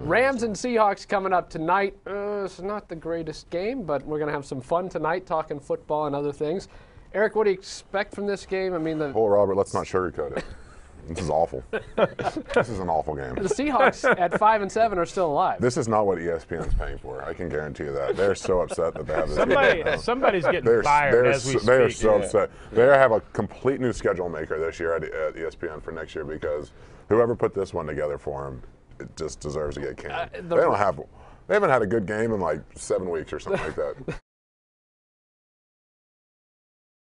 Rams and Seahawks coming up tonight. Uh, it's not the greatest game, but we're going to have some fun tonight talking football and other things. Eric, what do you expect from this game? I mean, the, Well, Robert, let's not sugarcoat it. This is awful. this is an awful game. the Seahawks at five and seven are still alive. This is not what ESPN is paying for. I can guarantee you that. They're so upset that they have this. Somebody, game. somebody's getting They're, fired they're, as we speak. they are so upset. They have a complete new schedule maker this year at, at ESPN for next year because whoever put this one together for them, it just deserves to get canned. Uh, the- they don't have. They haven't had a good game in like seven weeks or something like that.